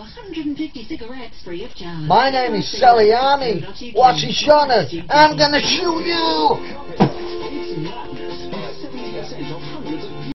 150 cigarettes free of charge. My name is Sally Army. Watch each other. I'm gonna shoot you!